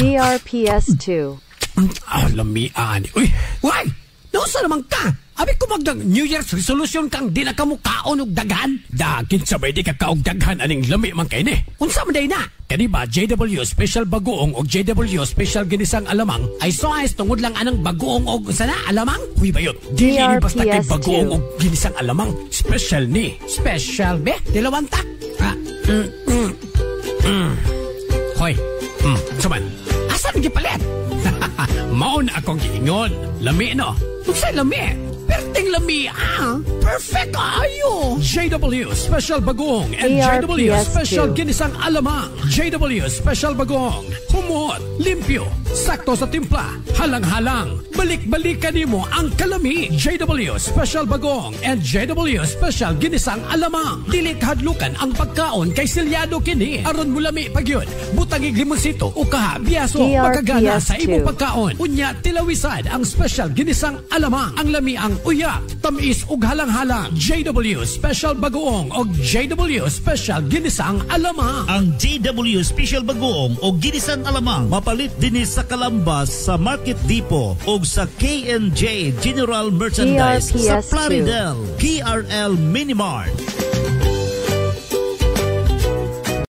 DRPS2. Ah, lamian. Uy, why? Nausa naman ka? Abi ko magdang New Year's resolution kang di na ka mukaon og daghan. Dakin sabay di ka kaog daghan aning lami man kay ni. Unsa man day na? Kani ba JW Special Bagoong o JW Special Ginisang Alamang ay so ayos tungod lang anang bagoong og sana alamang? Huy bayot. Dili ni basta kay DRPS2. bagoong og ginisang alamang. Special ni. Special be? Dilawanta. Ah, mm, mm, mm. Hoy, mm, saman. Asan gipalit? Maon akong giingon. Lami no. Ugsay lami. Perting lami ah. Perfect ayo. JW Special Bagong and JW ARPS2. Special Ginisang Alamang. JW Special Bagong. Humot, limpyo, sakto sa timpla, halang-halang. Balik-balikan nimo ang kalami. JW Special Bagong and JW Special Ginisang Alamang. Dili hadlukan ang pagkaon kay silyado kini. Aron mo lami pagyud. Butangig limonsito o kaha biyaso DRPS2. pagkagana sa imong pagkaon. Unya tilawisad ang special ginisang alamang. Ang lami ang uyap, tamis ug halang-halang. JW Special Bagoong o JW Special Ginisang Alamang. Ang JW Special Bagoong o Ginisang Alamang mapalit din sa Kalambas sa Market Depot o sa KNJ General Merchandise sa DRPS2. Plaridel, KRL Minimart.